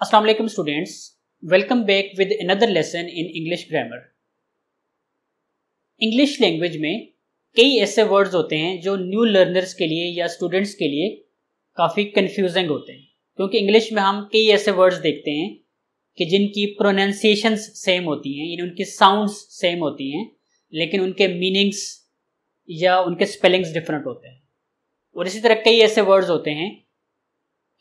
Assalamu alaikum, students. Welcome back with another lesson in English grammar. English language में कई ऐसे words होते हैं जो न्यू लर्नर्स के लिए या स्टूडेंट्स के लिए काफ़ी कंफ्यूजिंग होते हैं क्योंकि इंग्लिश में हम कई ऐसे वर्ड्स देखते हैं कि जिनकी प्रोनाउंसिएशंस सेम होती हैं, यानी उनकी साउंड्स सेम होती हैं, लेकिन उनके मीनिंग्स या उनके स्पेलिंग्स डिफरेंट होते हैं और इसी तरह कई ऐसे वर्ड्स होते हैं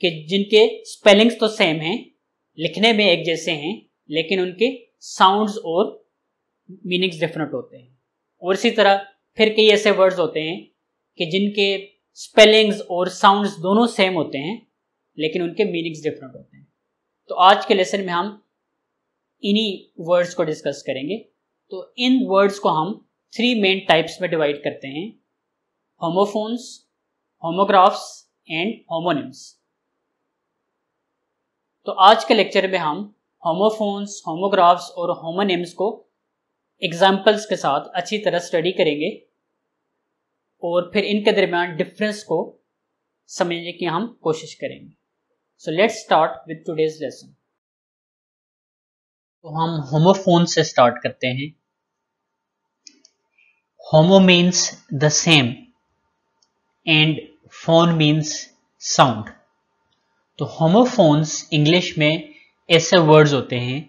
कि जिनके स्पेलिंग्स तो सेम हैं, लिखने में एक जैसे हैं, लेकिन उनके साउंड्स और मीनिंग्स डिफरेंट होते हैं। और इसी तरह फिर कई ऐसे वर्ड्स होते हैं कि जिनके स्पेलिंग्स और साउंड्स दोनों सेम होते हैं, लेकिन उनके मीनिंग्स डिफरेंट होते हैं। तो आज के लेसन में हम इन्हीं वर्ड्स को डिस्कस करेंगे। तो इन वर्ड्स को हम थ्री मेन टाइप्स में डिवाइड करते हैं होमोफोन्स होमोग्राफ्स एंड होमोनिम्स तो आज के लेक्चर में हम होमोफोन्स होमोग्राफ्स और होमोनिम्स को एग्जाम्पल्स के साथ अच्छी तरह स्टडी करेंगे और फिर इनके दरमियान डिफरेंस को समझने की हम कोशिश करेंगे। So let's start with today's lesson तो हम होमोफोन से स्टार्ट करते हैं। Homo means the same and phone means sound तो होमोफोन्स इंग्लिश में ऐसे वर्ड्स होते हैं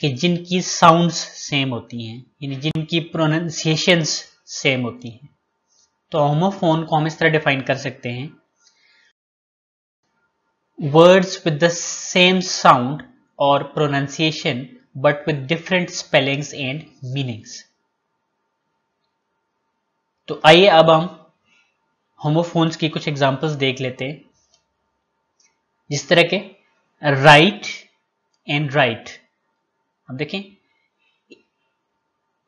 कि जिनकी साउंड्स सेम होती हैं, यानी जिनकी प्रोनाउंसिएशंस सेम होती हैं। तो होमोफोन को हम इस तरह डिफाइन कर सकते हैं। Words with the same sound और pronunciation but with different spellings and meanings तो आइए अब हम होमोफोन्स की कुछ एग्जांपल्स देख लेते हैं। जिस तरह के? राइट एंड राइट अब देखें,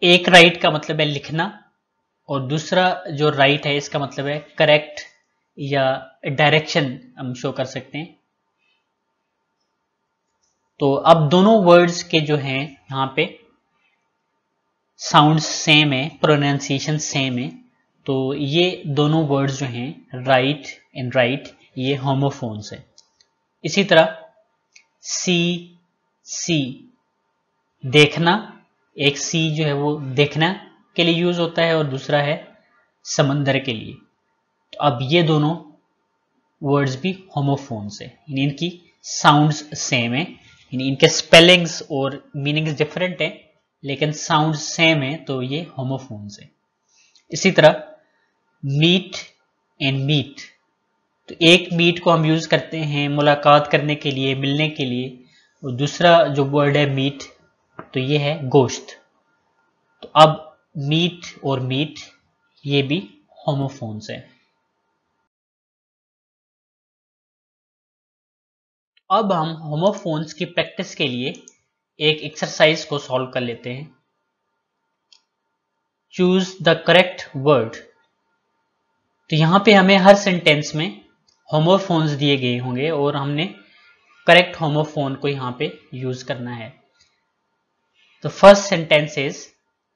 एक राइट का मतलब है लिखना और दूसरा जो राइट है, इसका मतलब है करेक्ट या डायरेक्शन हम शो कर सकते हैं। तो अब दोनों वर्ड्स के जो हैं, यहाँ पे साउंड सेम है प्रोनाउंसिएशन सेम है तो ये दोनों वर्ड्स जो हैं राइट एंड राइट ये होमोफोन्स है। इसी तरह सी सी देखना, एक सी जो है वो देखना के लिए यूज़ होता है और दूसरा है समंदर के लिए। तो अब ये दोनों वर्ड्स भी होमोफोन्स है। यानी इनकी साउंड्स सेम है। यानी इनके स्पेलिंग्स और मीनिंग्स डिफरेंट है, लेकिन साउंड सेम है तो ये होमोफोन्स है। इसी तरह मीट एंड मीट तो एक मीट को हम यूज़ करते हैं मुलाकात करने के लिए, मिलने के लिए। और दूसरा जो वर्ड है मीट तो ये है गोश्त तो अब मीट और मीट ये भी होमोफोन्स है। अब हम होमोफोन्स की प्रैक्टिस के लिए एक एक्सरसाइज को सॉल्व कर लेते हैं। चूज़ द करेक्ट वर्ड तो यहाँ पे हमें हर सेंटेंस में होमोफोन्स दिए गए होंगे और हमने करेक्ट होमोफोन को यहाँ पे यूज़ करना है। तो first sentence is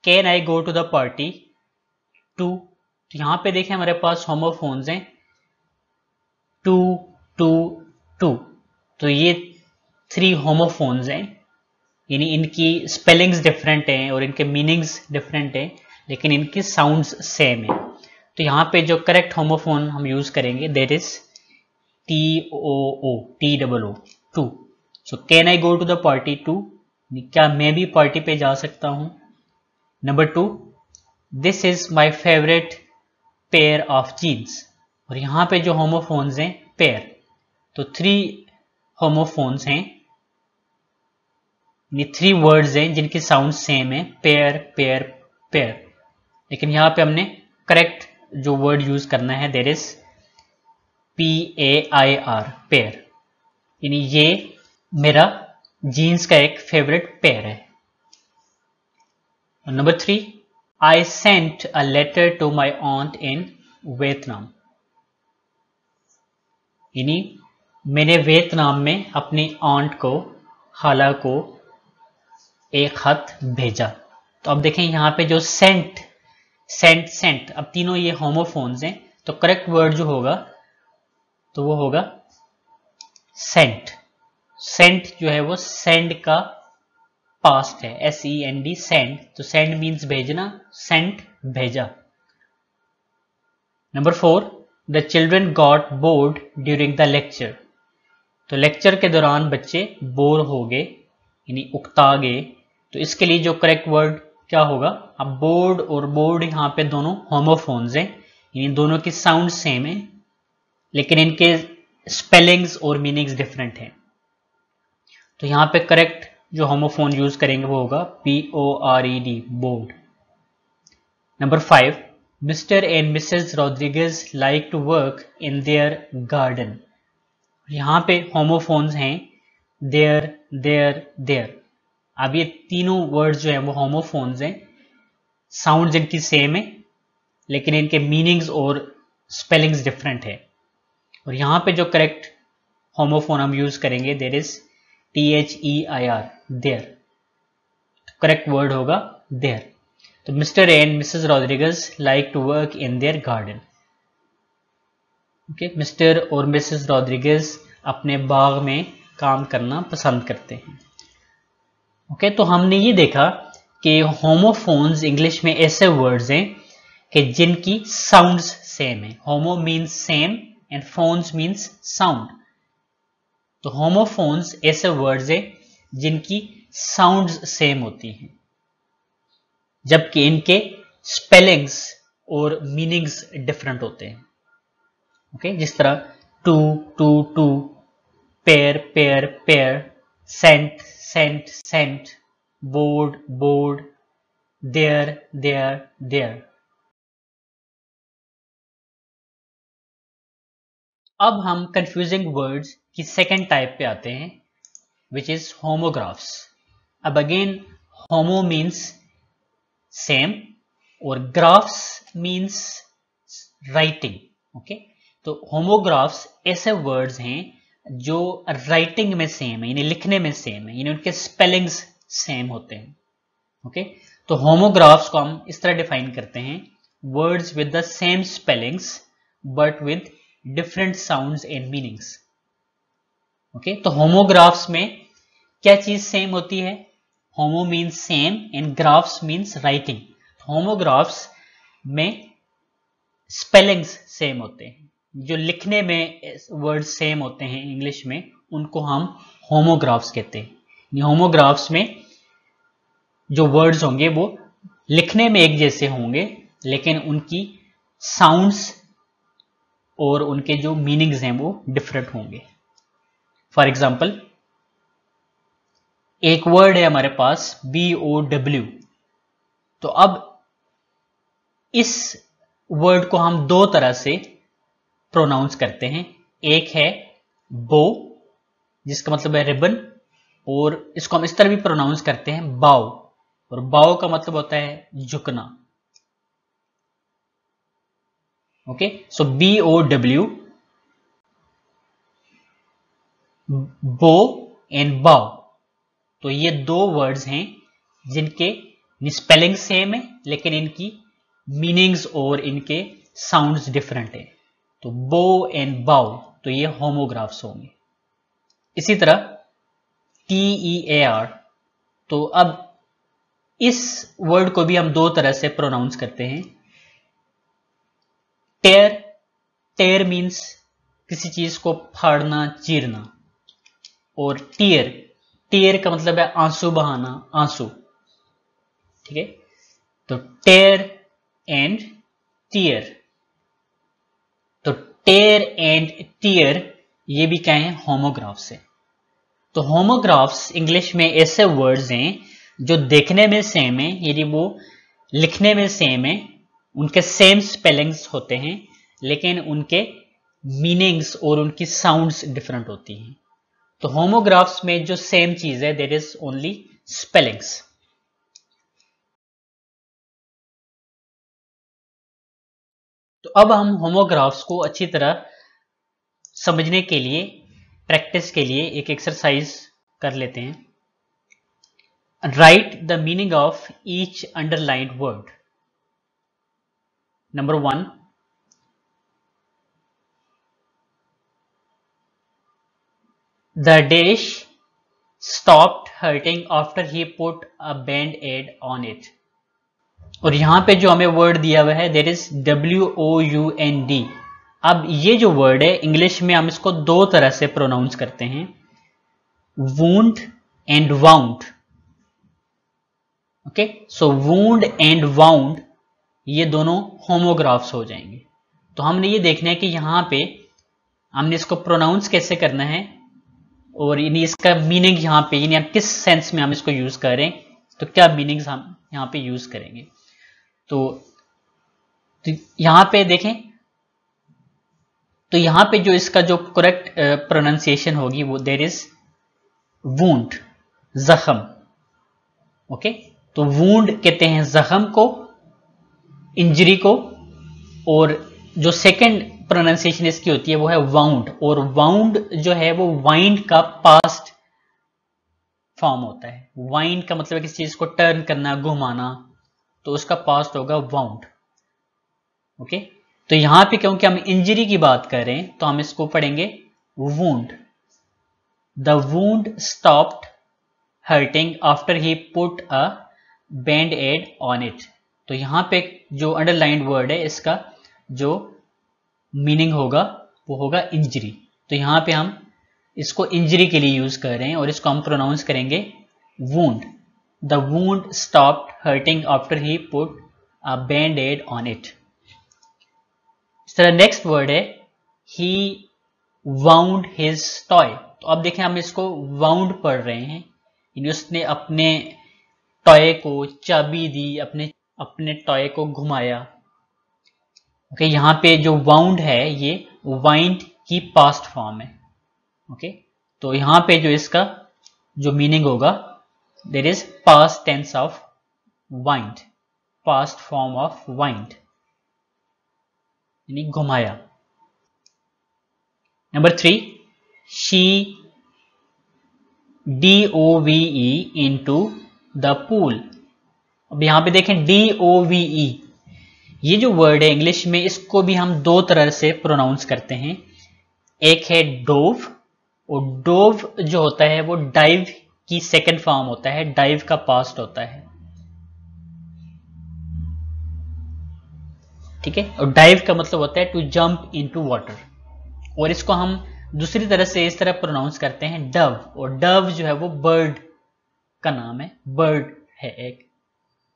can I go to the party too तो यहाँ पे देखें हमारे पास होमोफोन्स हैं। टू टू टू तो ये थ्री होमोफोन्स हैं। यानी इनकी स्पेलिंग्स डिफरेंट हैं और इनके मीनिंग्स डिफरेंट हैं, लेकिन इनकी साउंड्स सेम है। तो यहाँ पे जो करेक्ट होमोफोन हम यूज़ करेंगे there is T O O T double O too so can I go to the party too क्या मैं भी पार्टी पे जा सकता हूँ? Number two this is my favourite pair of jeans और यहाँ पे जो होमोफोन्स हैं पेयर तो थ्री होमोफोन्स हैं. थ्री वर्ड्स हैं जिनके साउंड सेम है. पेयर पेयर पेयर लेकिन यहाँ पे हमने करेक्ट जो वर्ड यूज़ करना है there is P A I R pair यानी ये मेरा जीन्स का एक फेवरेट पेयर है। Number three I sent a letter to my aunt in Vietnam यानी मैंने वियतनाम में अपनी ऑन्ट को हाला को एक खत भेजा। तो अब देखें यहाँ पे जो सेंट सेंट सेंट अब तीनों ये होमोफोन्स हैं तो करेक्ट वर्ड जो होगा तो वो होगा सेंट सेंट जो है वो सेंड का पास्ट है. S E N D send तो सेंड मीन्स भेजना सेंट भेजा. Number four the children got bored during the lecture तो लेक्चर के दौरान बच्चे बोर हो गए, यानी उकता गए. तो इसके लिए जो करेक्ट वर्ड क्या होगा? अब बोर्ड और बोर्ड यहाँ पे दोनों होमोफोन्स हैं, यानी दोनों की साउंड सेम है. लेकिन इनके स्पेलिंग्स और मीनिंग्स डिफरेंट हैं। तो यहाँ पे करेक्ट जो होमोफोन यूज़ करेंगे वो होगा P O R E D bored number five Mr and Mrs Rodriguez like to work in their garden यहाँ पे होमोफोन्स हैं देयर देयर देयर अब ये तीनों वर्ड्स जो हैं वो होमोफोन्स हैं। साउंड इनकी सेम है, लेकिन इनके मीनिंग्स और स्पेलिंग्स डिफरेंट है। और यहाँ पे जो करेक्ट होमोफोन हम यूज़ करेंगे there is T H E I R their correct word होगा देयर तो Mr and Mrs Rodriguez like to work in their garden okay Mr और मिसेस रॉड्रिगज अपने बाग में काम करना पसंद करते हैं. ओके okay, तो हमने ये देखा कि होमोफोन्स इंग्लिश में ऐसे वर्ड्स हैं कि जिनकी साउंड्स सेम है. Homo means same and phones means sound तो होमोफोन्स ऐसे वर्ड्स है जिनकी साउंड्स सेम होती हैं जबकि इनके स्पेलिंग्स और मीनिंग्स डिफरेंट होते हैं ओके okay? जिस तरह to two too pair pear pare sent cent scent bored board there, there, there. अब हम कंफ्यूजिंग वर्ड्स की सेकेंड टाइप पे आते हैं विच इज़ होमोग्राफ्स अब अगेन होमो मीन्स सेम और ग्राफ्स मीन्स राइटिंग ओके तो होमोग्राफ्स ऐसे वर्ड्स हैं जो राइटिंग में सेम है, यानी लिखने में सेम है, यानी उनके स्पेलिंग्स सेम होते हैं ओके तो होमोग्राफ्स को हम इस तरह डिफाइन करते हैं words with the same spellings but with different sounds and meanings okay तो होमोग्राफ्स में क्या चीज़ सेम होती है? Homo means same and graphs means writing homographs में स्पेलिंग्स सेम होते हैं. जो लिखने में वर्ड सेम होते हैं इंग्लिश में, उनको हम होमोग्राफ्स कहते हैं. होमोग्राफ्स में जो वर्ड्स होंगे वो लिखने में एक जैसे होंगे, लेकिन उनकी साउंड्स और उनके जो मीनिंग्स हैं वो डिफरेंट होंगे। फॉर एग्ज़ाम्पल एक वर्ड है हमारे पास बी ओ डब्ल्यू तो अब इस वर्ड को हम दो तरह से प्रोनाउंस करते हैं। एक है बो जिसका मतलब है रिबन और इसको हम इस तरह भी प्रोनाउंस करते हैं बाओ और बाओ का मतलब होता है झुकना। Okay so B O W bow and bow तो ये दो वर्ड्स हैं जिनके स्पेलिंग सेम है, लेकिन इनकी मीनिंग्स और इनके साउंड्स डिफरेंट है। तो बो एंड बाउ तो ये होमोग्राफ्स होंगे। इसी तरह टी ई ए आर तो अब इस वर्ड को भी हम दो तरह से प्रोनाउंस करते हैं। टेयर टेयर मीन्स किसी चीज़ को फाड़ना, चीरना। और टीयर टीयर का मतलब है आँसू बहाना, आँसू। ठीक है? तो tear and tear tear and tear ये भी क्या है? होमोग्राफ्स है। तो होमोग्राफ्स इंग्लिश में ऐसे वर्ड्स हैं, जो देखने में सेम है यदि वो लिखने में सेम है उनके सेम स्पेलिंग्स होते हैं, लेकिन उनके मीनिंग्स और उनकी साउंड्स डिफरेंट होती हैं। तो होमोग्राफ्स में जो सेम चीज़ है देर इज़ ओनली स्पेलिंग्स तो अब हम होमोग्राफ्स को अच्छी तरह समझने के लिए प्रैक्टिस के लिए एक एक्सरसाइज कर लेते हैं। Write the meaning of each underlined word number one the dish stopped hurting after he put a band aid on it. और यहाँ पे जो हमें वर्ड दिया हुआ है there is W O U N D अब ये जो वर्ड है इंग्लिश में हम इसको दो तरह से प्रोनाउंस करते हैं. Wound and wound okay so wound and wound ये दोनों होमोग्राफ्स हो जाएँगे। तो हमने ये देखना है कि यहाँ पे हमने इसको प्रोनाउंस कैसे करना है और यानी इसका मीनिंग यहाँ पे यानी किस सेंस में हम इसको यूज़ करें तो क्या मीनिंग्स हम यहाँ पे यूज़ करेंगे। तो, तो यहाँ पे देखें तो यहाँ पे जो इसका जो करेक्ट प्रोनाउंसिएशन होगी वो देर इज़ वूंड जख्म। ओके तो वूंड कहते हैं जख्म को इंजरी को, और जो सेकंड प्रोनाउंसिएशन इसकी होती है वो है वाउंड और वाउंड जो है वो वाइंड का पास्ट फॉर्म होता है। वाइंड का मतलब किसी चीज़ को टर्न करना, घुमाना तो उसका पास्ट होगा वाउंड ओके तो यहाँ पे क्योंकि हम इंजरी की बात कर रहे हैं तो हम इसको पढ़ेंगे wound the wound stopped hurting after he put a band aid on it तो यहाँ पे जो अंडरलाइंड वर्ड है, इसका जो मीनिंग होगा, वो होगा इंजरी तो यहाँ पे हम इसको इंजरी के लिए यूज़ कर रहे हैं और इसको हम प्रोनाउंस करेंगे wound the wound stopped hurting after he put a band aid on it इस तरह नेक्स्ट वर्ड है ही वाउंड हिज टॉय तो अब देखें, हम इसको वाउंड पढ़ रहे हैं। उसने अपने टॉय को चाबी दी, अपने अपने टॉय को घुमाया। ओके okay, यहाँ पे जो वाउंड है ये वाइंड की पास्ट फॉर्म है। Okay okay? तो यहाँ पे जो इसका जो मीनिंग होगा there is past tense of wind past form of wind यानी घुमाया। Number three she D O V E into the pool अब यहाँ पे देखें डी ओ वी ई ये जो वर्ड है इंग्लिश में, इसको भी हम दो तरह से प्रोनाउंस करते हैं। एक है डोव और डोव जो होता है वो डाइव की सेकंड फॉर्म होता है डाइव का पास्ट होता है। ठीक है? और डाइव का मतलब होता है टू जंप इनटू वाटर और इसको हम दूसरी तरह से इस तरह प्रोनाउंस करते हैं डव और डव जो है वो बर्ड का नाम है। बर्ड है एक।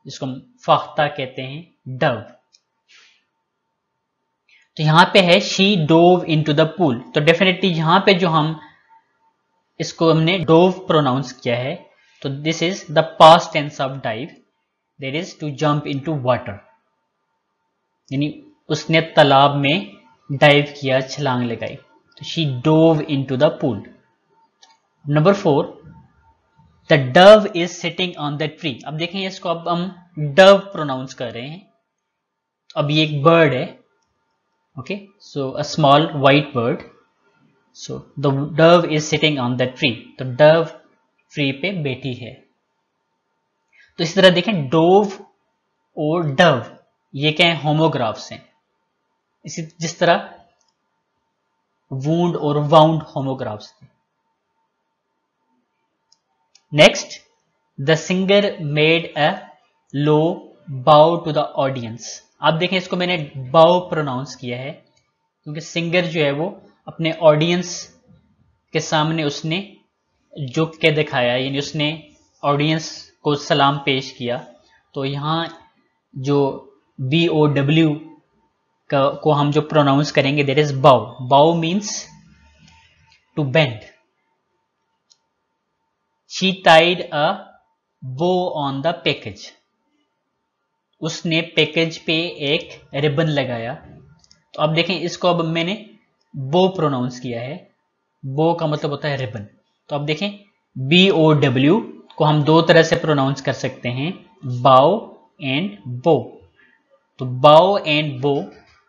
जिसको हम फाख्ता कहते हैं, डव। तो यहाँ पे है she dove into the pool तो डेफिनेटली यहाँ पे जो हम, इसको हमने डोव प्रोनाउंस किया है तो this is the past tense of dive there is to jump into water यानी उसने तालाब में डाइव किया, छलांग लगाई। तो she dove into the pool number four the dove is sitting on the tree अब देखें इसको अब हम डव प्रोनाउंस कर रहे हैं। अब ये एक बर्ड है। Okay so a small white bird so the dove is sitting on the tree तो डव ट्री पे बैठी है। तो इस तरह देखें डोव और डव ये क्या है? होमोग्राफ्स हैं। इसी, जिस तरह वूंड और वाउंड होमोग्राफ्स थे next the singer made a low bow to the audience आप देखें, इसको मैंने बाउ प्रोनाउंस किया है, क्योंकि सिंगर जो है वो अपने ऑडियंस के सामने उसने झुक के दिखाया, यानी उसने ऑडियंस को सलाम पेश किया। तो यहाँ जो बी ओ डब्ल्यू को हम जो प्रोनाउंस करेंगे there is bow bow means to bend she tied a bow on the package उसने पैकेज पे एक रिबन लगाया। तो अब देखें, इसको अब मैंने बो प्रोनाउंस किया है। बो का मतलब होता है रिबन तो अब देखें बी ओ डब्ल्यू को हम दो तरह से प्रोनाउंस कर सकते हैं। बाओ एंड बो तो बाओ एंड बो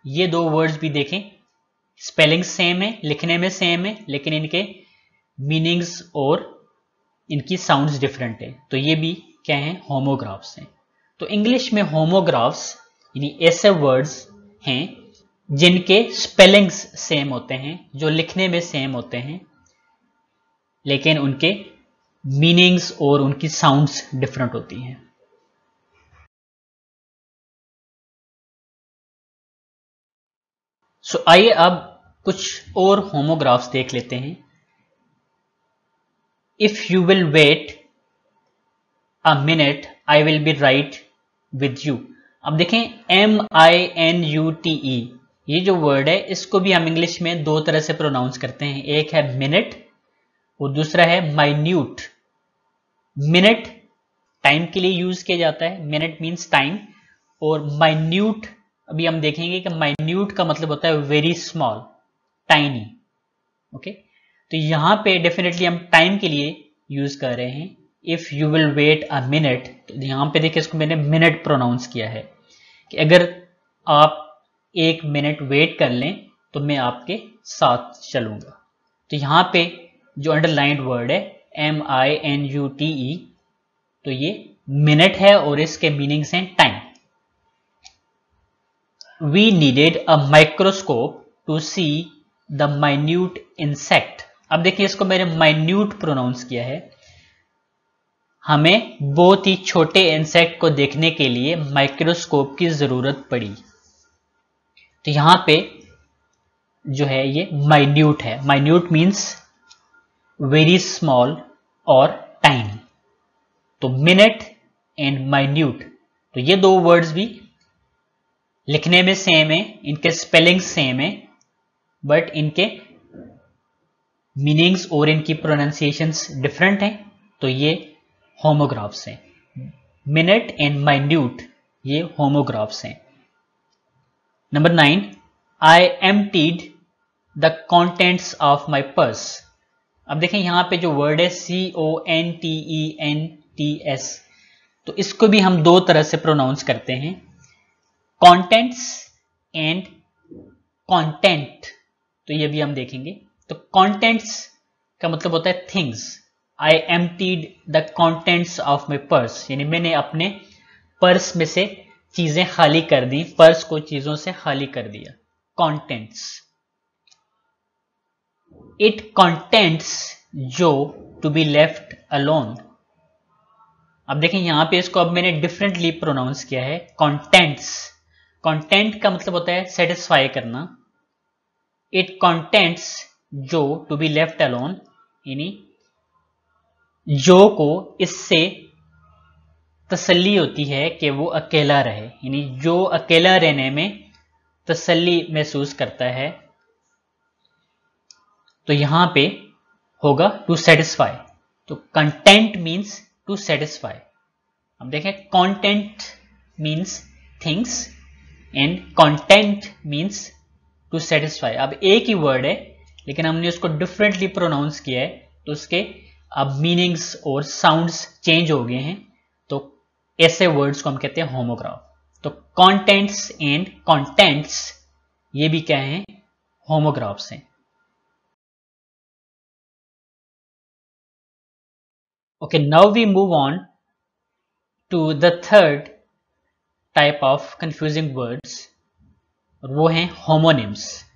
ये दो वर्ड्स भी देखें। स्पेलिंग सेम है, लिखने में सेम है, लेकिन इनके मीनिंग्स और इनकी साउंड्स डिफरेंट है। तो ये भी क्या है? होमोग्राफ्स हैं। तो इंग्लिश में होमोग्राफ्स यानी ऐसे वर्ड्स हैं जिनके स्पेलिंग्स सेम होते हैं जो लिखने में सेम होते हैं लेकिन उनके मीनिंग्स और उनकी साउंड्स डिफरेंट होती हैं। सो so, आइए अब कुछ और होमोग्राफ्स देख लेते हैं। If you will wait a minute I will be right with you अब देखें M I N U T E ये जो वर्ड है, इसको भी हम इंग्लिश में दो तरह से प्रोनाउंस करते हैं। एक है मिनट और दूसरा है माइन्यूट मिनट टाइम के लिए यूज़ किया जाता है। मिनट मीन्स टाइम और माइन्यूट अभी हम देखेंगे कि माइन्यूट का मतलब होता है वेरी स्मॉल टाइनी ओके तो यहाँ पे डेफिनेटली हम टाइम के लिए यूज़ कर रहे हैं। If you will wait a minute तो यहाँ पे देखिए इसको मैंने मिनट प्रोनाउंस किया है कि अगर आप एक मिनट वेट कर लें तो मैं आपके साथ चलूँगा। तो यहाँ पे जो अंडरलाइंड वर्ड है M I N U T E तो ये मिनट है और इसके मीनिंग्स हैं time we needed a microscope to see the minute insect अब देखिए इसको मैंने माइन्यूट प्रोनाउंस किया है। हमें बहुत ही छोटे इंसेक्ट को देखने के लिए माइक्रोस्कोप की ज़रूरत पड़ी। तो यहाँ पे जो है ये माइन्यूट है। माइन्यूट मीन्स वेरी स्मॉल और टाइम तो मिनट एंड माइन्यूट तो ये दो वर्ड्स भी लिखने में सेम है, इनके स्पेलिंग सेम है बट इनके मीनिंग्स और इनकी प्रोनाउंसिएशंस डिफरेंट हैं तो ये होमोग्राफ्स हैं। मिनट एंड माइन्यूट ये होमोग्राफ्स हैं। Number nine I emptied the contents of my purse अब देखें, यहाँ पे जो वर्ड है C O N T E N T S तो इसको भी हम दो तरह से प्रोनाउंस करते हैं। कॉन्टेंट्स एंड कॉन्टेंट तो ये भी हम देखेंगे। तो कॉन्टेंट्स का मतलब होता है things I emptied the contents of my purse यानी मैंने अपने पर्स में से चीज़ें खाली कर दी पर्स को चीज़ों से खाली कर दिया. Contents it contents you to be left alone अब देखें, यहाँ पे इसको अब मैंने डिफरेंटली प्रोनाउंस किया है. कॉन्टेंट्स कॉन्टेंट का मतलब होता है सेटिस्फाई करना. It contents you to be left alone यानी जो को इससे तसल्ली होती है कि वो अकेला रहे, यानी जो अकेला रहने में तसल्ली महसूस करता है तो यहाँ पे होगा टू सेटिस्फाई तो कंटेंट मींस टू सेटिस्फाई अब देखें content means things and content means to satisfy अब एक ही वर्ड है लेकिन हमने उसको डिफरेंटली प्रोनाउंस किया है तो उसके अब मीनिंग्स और साउंड्स चेंज हो गए हैं तो ऐसे वर्ड्स को हम कहते हैं होमोग्राफ तो कॉन्टेंट्स एंड कॉन्टेंट्स ये भी क्या है? होमोग्राफ्स हैं. Okay now we move on to the third type of confusing words और वो हैं होमोनिम्स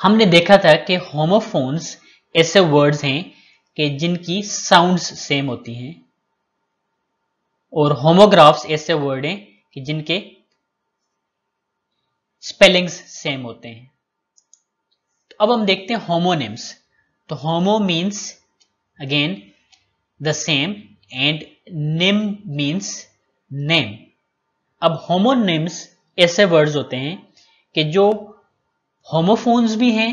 हमने देखा था कि होमोफोन्स ऐसे वर्ड्स हैं कि जिनकी साउंड्स सेम होती हैं और होमोग्राफ्स ऐसे वर्ड हैं कि जिनके स्पेलिंग्स सेम होते हैं। तो अब हम देखते हैं होमोनिम्स तो homo means again the same and nym means name अब होमोनिम्स ऐसे वर्ड्स होते हैं कि जो होमोफोन्स भी हैं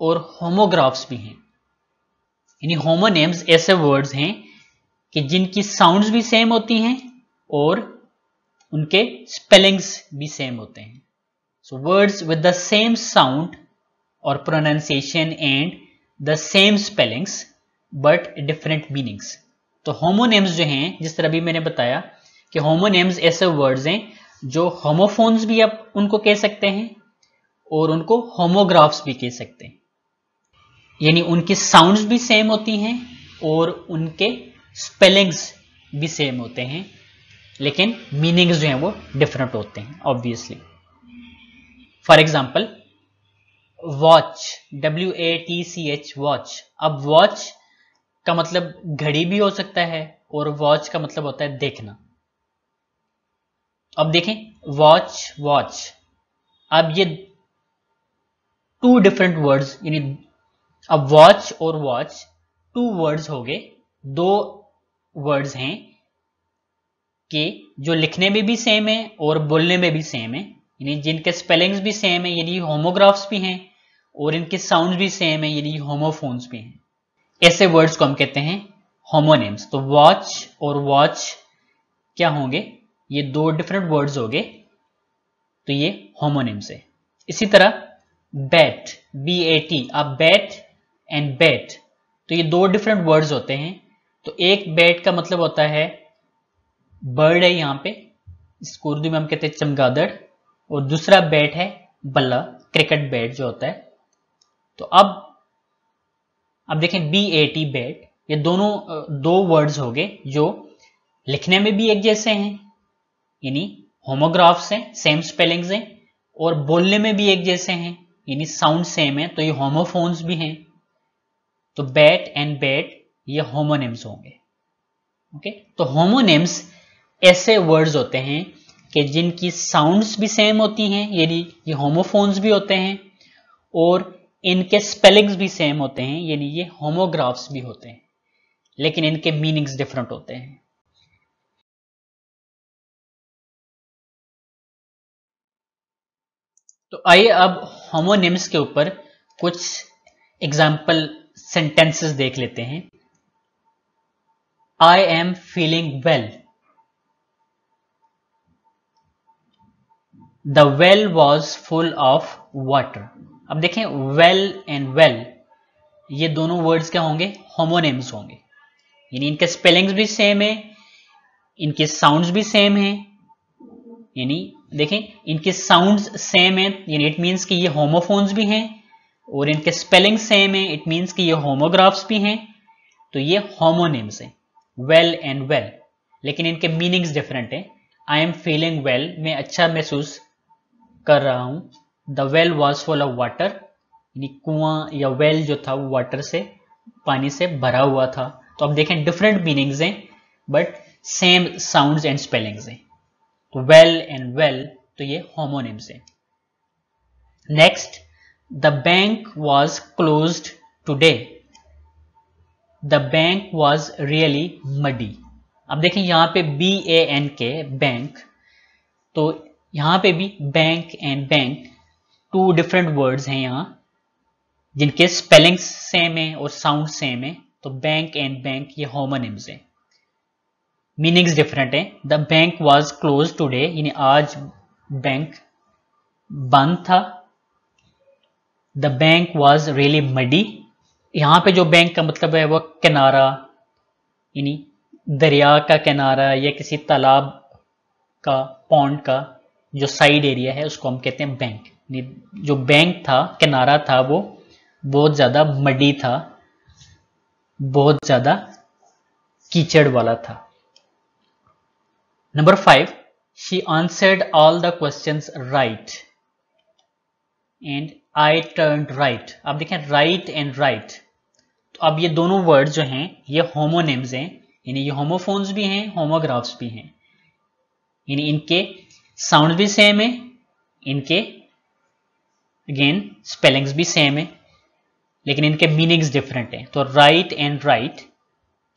और होमोग्राफ्स भी हैं। यानी होमोनेम्स ऐसे वर्ड्स हैं कि जिनकी साउंड्स भी सेम होती हैं और उनके स्पेलिंग्स भी सेम होते हैं। So words with the same sound और pronunciation and the same spellings but different meanings तो होमोनेम्स जो हैं, जिस तरह भी मैंने बताया कि होमोनेम्स ऐसे वर्ड्स हैं जो होमोफोन्स भी आप उनको कह सकते हैं और उनको होमोग्राफ्स भी कह सकते हैं। यानी उनकी साउंड्स भी सेम होती हैं और उनके स्पेलिंग्स भी सेम होते हैं, लेकिन मीनिंग्स जो हैं वो डिफरेंट होते हैं obviously for example watch W A T C H watch अब वॉच का मतलब घड़ी भी हो सकता है और वॉच का मतलब होता है देखना। अब देखें वॉच वॉच अब ये टू डिफरेंट वर्ड्स यानी अब वॉच और वॉच टू वर्ड्स हो गए, दो वर्ड्स हैं, कि जो लिखने में भी सेम है और बोलने में भी सेम है, यानी जिनके स्पेलिंग्स भी सेम है, यानी होमोग्राफ्स भी हैं, और इनके साउंड भी सेम है, यानी होमोफोन्स भी हैं। ऐसे वर्ड्स को हम कहते हैं होमोनेम्स तो वॉच और वॉच क्या होंगे? ये दो डिफरेंट वर्ड्स हो गए तो ये होमोनेम्स है। इसी तरह बैट बी ए टी अब बैट एंड बैट तो ये दो डिफरेंट वर्ड्स होते हैं। तो एक बैट का मतलब होता है बर्ड है यहाँ पे इसको उर्दू में हम कहते हैं चमगादड़। और दूसरा बैट है, बल्ला क्रिकेट बैट जो होता है। तो अब अब देखें बी ए टी बैट ये दोनों दो वर्ड्स हो गए जो लिखने में भी एक जैसे हैं। यानी होमोग्राफ्स हैं सेम स्पेलिंग्स हैं, और बोलने में भी एक जैसे हैं। यानी साउंड सेम है तो ये होमोफोन्स भी हैं। तो बैट एंड बैट ये होमोनेम्स होंगे। ओके तो होमोनेम्स ऐसे वर्ड्स होते हैं कि जिनकी साउंड्स भी सेम होती हैं, यानी ये होमोफोन्स भी होते हैं, और इनके स्पेलिंग्स भी सेम होते हैं, यानी ये होमोग्राफ्स भी होते हैं। लेकिन इनके मीनिंग्स डिफरेंट होते हैं। तो आइए अब होमोनिम्स के ऊपर कुछ एग्ज़ाम्पल सेंटेंसेस देख लेते हैं। I am feeling well the well was full of water अब देखें वेल एंड वेल ये दोनों वर्ड्स क्या होंगे? होमोनेम्स होंगे। यानी इनके स्पेलिंग्स भी सेम है, इनके साउंड्स भी सेम है। यानी देखें, इनके साउंड्स सेम है इट मींस कि ये होमोफोन्स भी हैं, और इनके स्पेलिंग सेम है इट मींस कि ये होमोग्राफ्स भी हैं तो ये होमोनेम्स हैं वेल एंड वेल लेकिन इनके मीनिंग्स डिफरेंट हैं. आई एम फीलिंग वेल मैं अच्छा महसूस कर रहा हूँ. The well was full of water यानी कुआँ या वेल जो था, वो वाटर से, पानी से भरा हुआ था. तो अब देखें डिफरेंट मीनिंग्स हैं but same sounds and spellings हैं. वेल एंड वेल तो ये होमोनिम्स हैं। Next the bank was close today the bank was really muddy अब देखें, यहाँ पे B A N K bank तो यहाँ पे भी bank and bank two different words हैं यहाँ, जिनके स्पेलिंग सेम है और साउंड सेम है। तो बैंक एंड बैंक ये होमोनिम्स है। मीनिंग्स डिफरेंट है the bank was close today यानी आज बैंक बंद था the bank was really muddy यहाँ पे जो बैंक का मतलब है वो किनारा, यानी दरिया का किनारा या किसी तालाब का पौंड का जो साइड एरिया है, उसको हम कहते हैं बैंक जो बैंक था, किनारा था वो बहुत ज़्यादा मडी था, बहुत ज़्यादा कीचड़ वाला था। Number five she answered all the question right and I turn right अब देखें राइट एंड राइट तो अब ये दोनों वर्ड जो हैं, ये होमोनेम्स हैं, यानी ये होमोफोन्स भी हैं होमोग्राफ्स भी हैं. यानी इनके साउंड भी सेम है, इनके अगेन स्पेलिंग्स भी सेम है, लेकिन इनके मीनिंग्स डिफरेंट हैं. तो राइट एंड राइट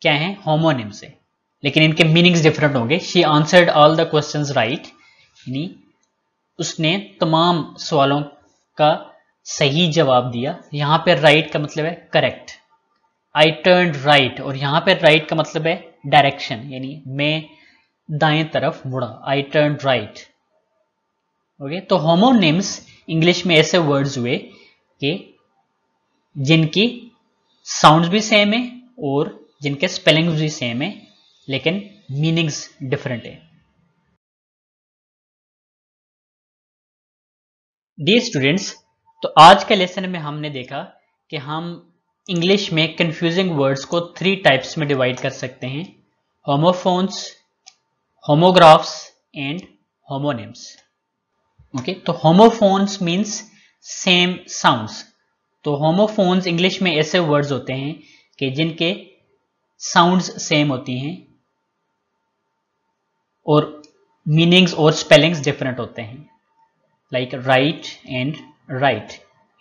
क्या है? होमोनिम्स है. लेकिन इनके मीनिंग्स डिफरेंट होंगे। She answered all the question right यानी उसने तमाम सवालों का सही जवाब दिया। यहाँ पर राइट right का मतलब है करेक्ट आई टर्न राइट और यहाँ पर राइट right का मतलब है डायरेक्शन यानी मैं दाएँ तरफ़ मुड़ा। आई टर्न राइट ओके तो होमोनिम्स इंग्लिश में ऐसे वर्ड्स हुए कि जिनकी साउंड्स भी सेम है और जिनके स्पेलिंग्स भी सेम है। लेकिन मीनिंग्स डिफरेंट है। डी स्टूडेंट्स तो आज के लेसन में हमने देखा कि हम इंग्लिश में कंफ्यूजिंग वर्ड्स को थ्री टाइप्स में डिवाइड कर सकते हैं। Homophones homographs and homonyms okay तो होमोफोन्स मीन्स सेम साउंड्स तो होमोफोन्स इंग्लिश में ऐसे वर्ड्स होते हैं कि जिनके साउंड्स सेम होती हैं। और मीनिंग्स और स्पेलिंग्स डिफरेंट होते हैं। Like write and right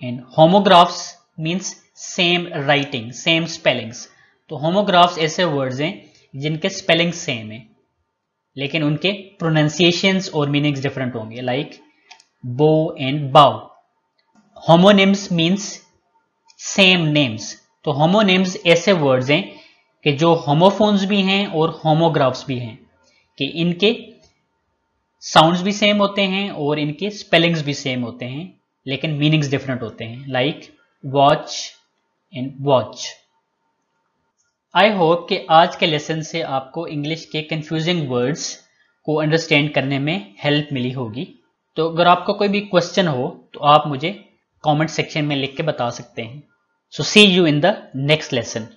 and homographs means same writing same spellings तो होमोग्राफ्स ऐसे वर्ड्स हैं जिनके स्पेलिंग सेम है, लेकिन उनके प्रोनाउंसिएशंस और मीनिंग्स डिफरेंट होंगे। Like bow and bow homonyms means same names तो होमोनिम्स ऐसे वर्ड्स हैं कि जो होमोफोन्स भी हैं और होमोग्राफ्स भी हैं। कि इनके साउंड्स भी सेम होते हैं और इनके स्पेलिंग्स भी सेम होते हैं, लेकिन मीनिंग्स डिफरेंट होते हैं like watch and watch I hope कि आज के लेसन से आपको इंग्लिश के कंफ्यूजिंग वर्ड्स को अंडरस्टैंड करने में हेल्प मिली होगी। तो अगर आपको कोई भी क्वेश्चन हो तो आप मुझे कमेंट सेक्शन में लिख के बता सकते हैं। So see you in the next lesson